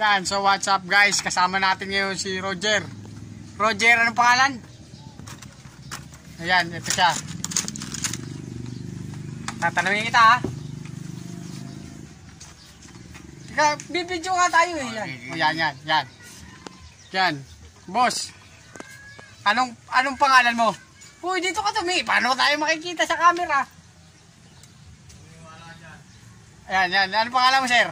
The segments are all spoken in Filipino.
Ayan, so what's up guys? Kasama natin ngayon si Roger. Roger, anong pangalan? Ayan, ito siya. Tatanungin kita ha. Teka, bibidyo nga tayo eh. Yan. O yan, yan, yan. Yan. Boss, anong anong pangalan mo? Uy, dito ka tumi. Paano tayo makikita sa camera? Ayan, yan. Anong pangalan mo, sir?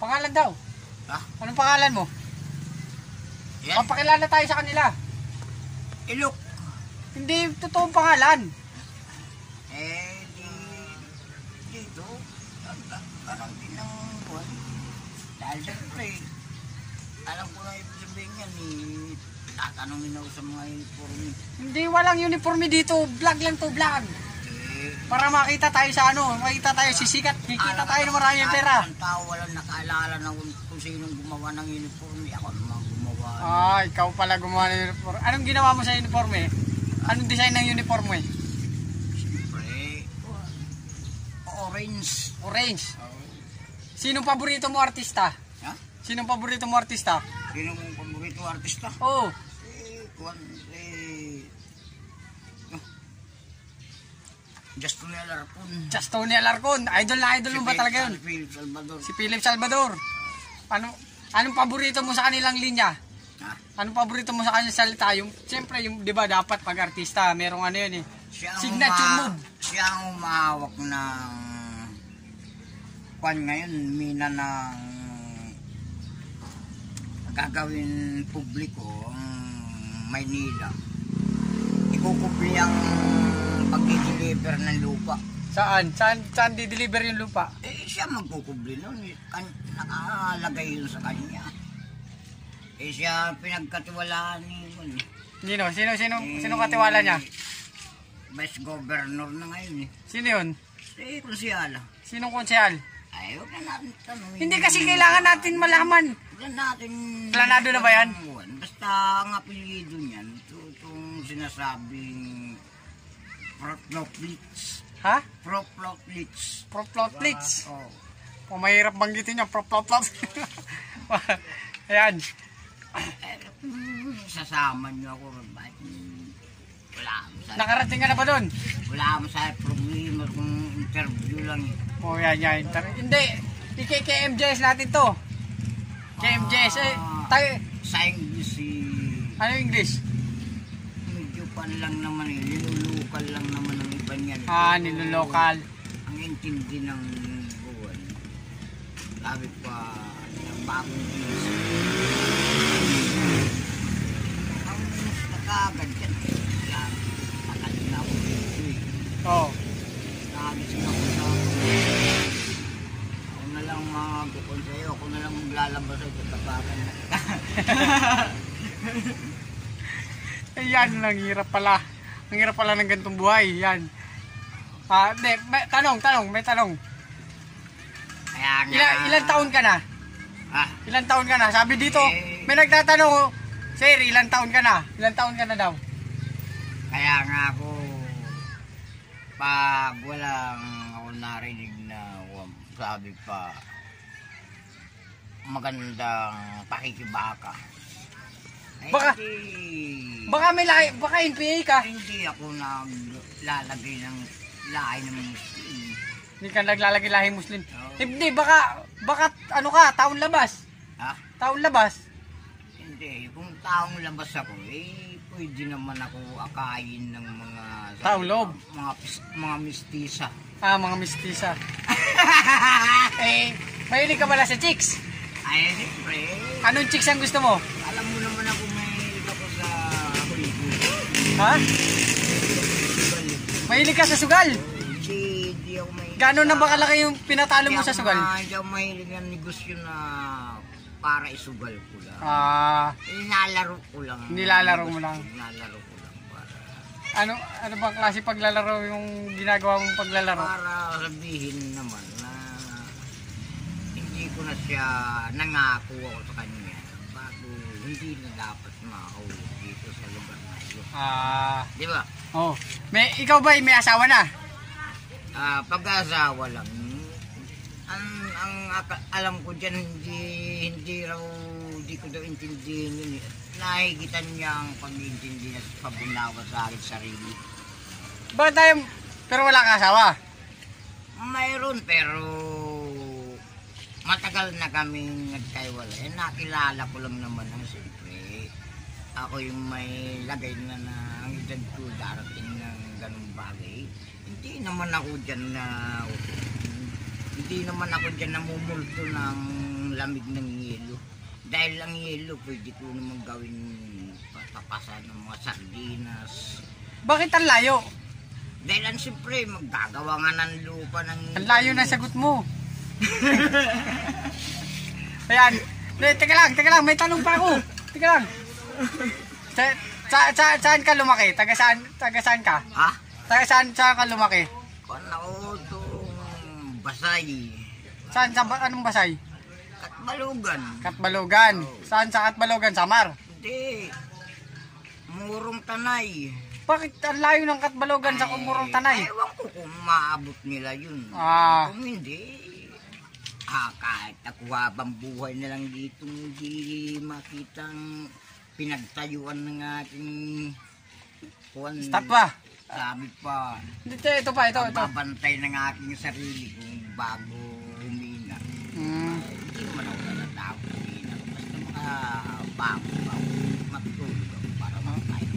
Pangalan daw. Ha? Anong pangalan mo? Yan. Papakilala tayo sa kanila. Ilok. Hindi totoong pangalan. Eh, di... Dito. Parang din ng buwan. Dahil siyempre, alam ko na ibig sabihin yan eh. Tatanungin ako sa mga uniforme. Hindi walang uniforme dito. Vlog lang to vlog. Eh, Para makita tayo sa ano, makita tayo sisikat, kikita tayo ng maraming pera. Ang tao walang nakaalala na kung, kung sinong gumawa ng uniforme. Ako naman gumawa. Ah, ikaw pala gumawa ng uniforme. Anong ginawa mo sa uniforme? Anong design ng uniforme? Siyempre, orange. Orange. Sinong paborito mo artista? Ha? Sinong paborito mo artista? Sino mong paborito artista? Oh, Eh, kuwan, eh... oh. Just to Alarcon. Justone Alarcon. Idol na idol mo ba talaga yun? Si Philip Salvador. Si Philip Salvador. Ano, anong paborito mo sa kanilang linya? Ha? Anong paborito mo sa kanilang salita? Yung, siyempre, yung, di ba, dapat pag artista, merong ano yun eh. Siya Signature move. Siya ang umahawak ng... Kuwan ngayon, mina ng... Gagawin publiko ang Maynila. Ikukubli ang pag-deliver ng lupa. Saan? Saan, saan di-deliver yung lupa? Eh, siya magkukubli nun. Kan, nakalagay yun sa kanya. Eh, siya pinagkatiwalaan ni yun. Sino? Sino, sino, sino katiwala niya? Vice Governor na ngayon eh. Sino yun? Eh, kung siya ala. Sinong konsehal? Ay, huwag na natin tanongin. Hindi kasi kailangan natin malaman. Huwag na natin... Planado na ba yan? Basta ang apelido niyan, ito, itong sinasabing Proplopleaks. Ha? Proplopleaks. Proplotplits. Oh. O mahirap banggitin yung proplotplot. Ayan. Eh, sasama niyo ako. Hmm, Wala sa... Nakarating ka na ba doon? Wala mo sa problema kung interview lang eh. O yan, yan. Tar- Hindi. Ikay KMJS natin to. KMJS. Eh, tayo. Sa English eh, Ano English? medyo pan lang naman eh. Nilulukal lang naman ang iba niyan. Ah, nilolokal. Ang intindi ng buwan. Sabi pa, yung bagong isip. Ang nakagad yan. Matagal na ako dito eh. Oo. Nakagising ako sa ako na lang magkukon sa'yo, ako na lang maglalabas sa katapakan. Ayan, ang hirap pala. Ang hirap pala ng ganitong buhay. Yan. Ah, de, may, tanong, tanong, may tanong. Kaya nga... Ilan, ilan taon ka na? Ah, Ilan taon ka na? Sabi dito, Eh. may nagtatanong, Sir, ilan taon ka na? Ilan taon ka na daw? kaya nga ako... Pag walang ako narinig na sabi pa magandang pakikibaka. Baka- hindi, Baka may lahi, baka NPA ka. hindi ako naglalagay ng lahay ng Muslim. Hindi ka naglalagay lahi Muslim. Oo. Hindi, baka, baka, ano ka, taon labas. Ha? Taon labas. Hindi, kung taong labas ako, eh, pwede naman ako akayin ng mga... Taong loob. Mga, mga mistisa. Ah, mga mistisa. eh, mahilig ka pala sa chicks. Ay, siyempre, Anong chicks ang gusto mo? Ha? Mahilig ka sa sugal. Hindi, hindi ako may... Gano'n na ba kalaki yung pinatalo mo sa sugal? Hindi ako mahilig ng negosyo na para isugal ko lang. Ah, Nilalaro ko lang. Nilalaro mo lang. Nilalaro ko lang para, ano ano bang klase paglalaro yung ginagawa mong paglalaro? para sabihin naman na hindi ko na siya nangako ako sa kanya bago hindi na dapat makahulog Ah, Di ba? oh. May ikaw ba may asawa na? Ah, pag-asawa lang, ang, ang aka- alam ko dyan, hindi, hindi raw, hindi ko daw intindihin yun. eh. Nakikita niya ang pag-iintindi at pabunawa sa akin sarili. Bakit tayo, pero wala kang asawa? Mayroon pero matagal na kaming nagkaiwala. Eh, nakilala ko lang naman ang siyempre. Ako yung may lagay na na ang edad ko darating ng ganung bagay. Hindi naman ako dyan na hindi naman ako dyan namumulto ng lamig ng yelo. Dahil ang yelo pwede ko naman gawin patapasan ng mga sardinas. Bakit ang layo? Dahil ang siyempre maggagawa nga ng lupa ng Ang layo na sagot mo. Ayan. Eh, teka lang, teka lang, may tanong pa ako. Teka lang. Sa, sa, sa, saan ka lumaki? Taga saan, taga saan ka? Ha? Taga saan, saan ka lumaki? Panao itong basay. Saan, sa, anong basay? Katbalugan. Katbalogan. Saan sa Katbalogan? Samar. Hindi. Murong tanay. Bakit ang layo ng Katbalogan sa Kumurong Tanay? Ewan ko kung maabot nila yun. Ah. Kung hindi, ah, kahit ako habang buhay na lang dito, hindi makitang pinagtayuan ng ating kuwan. Statwa. Sabi pa, Dito, ito pa, ito, ito. babantay ng aking sarili kung bago humina. Mm. Hindi naman ako natatawag humina. Basta makabago ako, matulog ako para makain.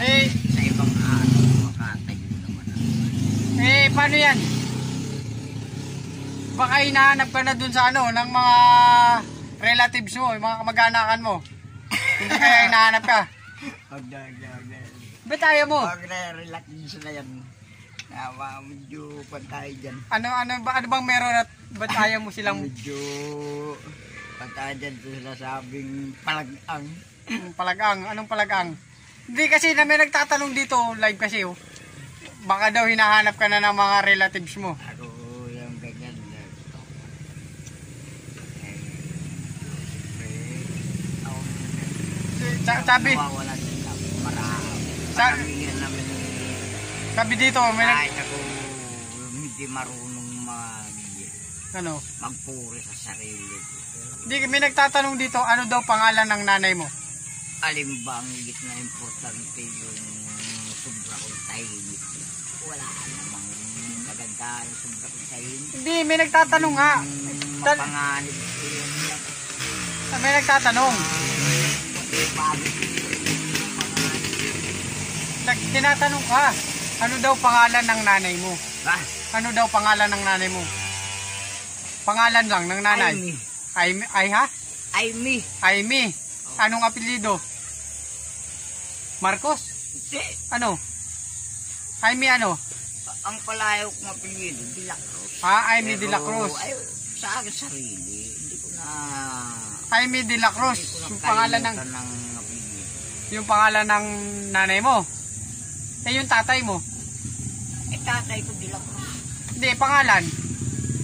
Eh, Sa ibang araw, makatayo naman ako. eh, paano yan? Baka hinahanap ka na dun sa ano, ng mga relatives mo, yung mga kamag-anakan mo. Hindi kaya hinahanap ka. Pag nagagay. Ba't ayaw mo? Pag re-relax na yan. Nawa, medyo pantay dyan. Ano, ano, ba, ano bang meron at ba't ayaw mo silang Medyo pantay dyan sa sinasabing palagang. palagang? Anong palagang? Hindi kasi na may nagtatanong dito, live kasi oh. Baka daw hinahanap ka na ng mga relatives mo. Ako yung ganyan. Eh, ako Sa- sabi, sila. Sa- namin sabi dito, may nag, kahit ako hindi marunong mag ano, magpuri sa sarili ko. Hindi, may nagtatanong dito, ano daw pangalan ng nanay mo? Alin ba ang higit na importante yung sobra kong tahimik? Wala namang kagandahan yung sobra kong tahimik. Hindi, may nagtatanong nga. Tal- mapanganib ko yun yan. May nagtatanong. Bago ko yung mapanganib. Nag- Tinatanong ka, ano daw pangalan ng nanay mo? Ha? Ano daw pangalan ng nanay mo? Pangalan lang ng nanay. Aimee. Ay, ay ha? Aimee. Aimee. Anong apelyido? Marcos? Hindi. Ano? Aimee ano? Ang palayo kong apelyido, De La Cruz. Ah, Aimee de la Cruz. Ay, sa akin sarili, hindi ko na... Aimee de la Cruz. Yung pangalan ng, ng. Yung pangalan ng nanay mo. Eh, yung tatay mo. Eh, tatay ko, Cruz. Hindi, pangalan.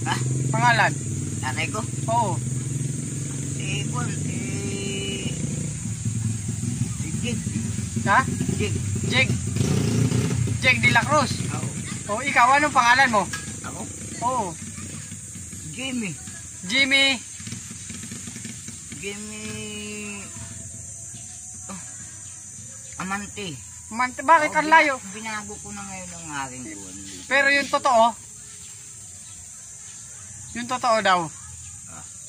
Ha? Pangalan. Tatay ko? Oo. Eh, kung, eh... Jig. Ha? Jig. Jake. Jake de la Cruz. Ako. O, ikaw, anong pangalan mo? Ako? Oo. Jimmy. Jimmy. Jimmy... Amante. Man, bakit Oh, ang layo? bina- Binago ko na ngayon ang aking buwan. Pero yung totoo, yung totoo daw.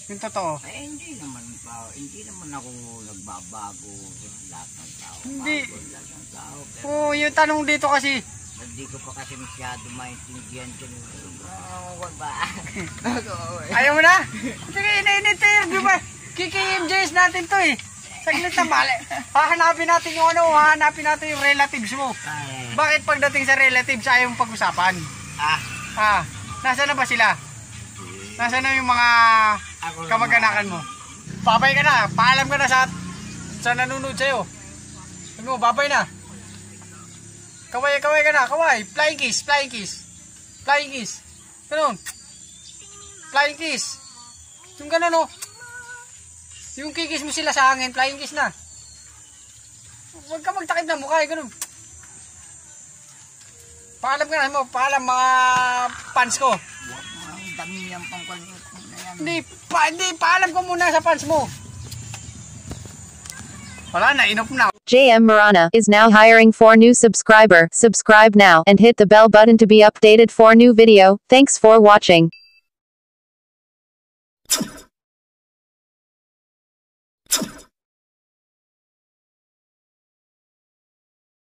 Yung totoo. Eh, hindi naman pa, hindi naman ako nagbabago lahat ng tao. Hindi. Bago lahat ng tao. Pero Oo, yung tanong dito kasi, hindi ko pa kasi masyado maintindihan dyan. Oh, wag ba? Ayaw mo na? Sige, ina-interview ba? Kiki-MJS natin to eh. Saglit na bali. Hahanapin natin yung ano, hahanapin natin yung relatives mo. Ay, Bakit pagdating sa relatives ayaw mong pag-usapan? ah, Ah, nasa na ba sila? Nasa na yung mga lang kamag-anakan mo? Babay ka na, paalam ka na sa sa nanonood sa'yo. Mo, babay na. Kaway, kaway ka na, kaway. Flying kiss, flying kiss. Flying kiss. Ganun. Flying kiss. Yung ganun, oh. Yung kikis mo sila sa hangin, flying kiss na. Huwag ka magtakip ng mukha, eh, ganun. Paalam ka na mo, paalam mga fans ko. Ang dami niya yan, pangkwaliit mo na yan. Hindi, pa, hindi, paalam ko muna sa fans mo. Wala na, inop na. JM Marana is now hiring for new subscriber. Subscribe now and hit the bell button to be updated for new video. Thanks for watching. you